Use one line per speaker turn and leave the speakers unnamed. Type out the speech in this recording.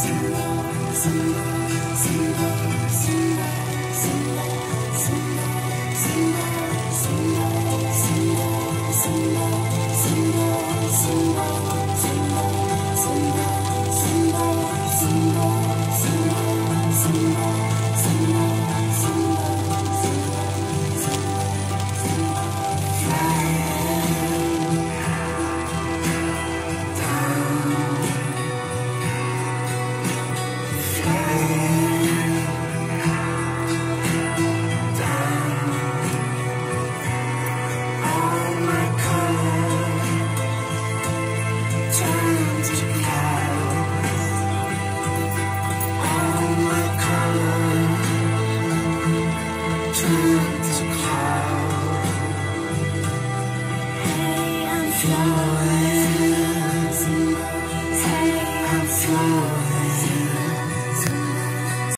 All flying.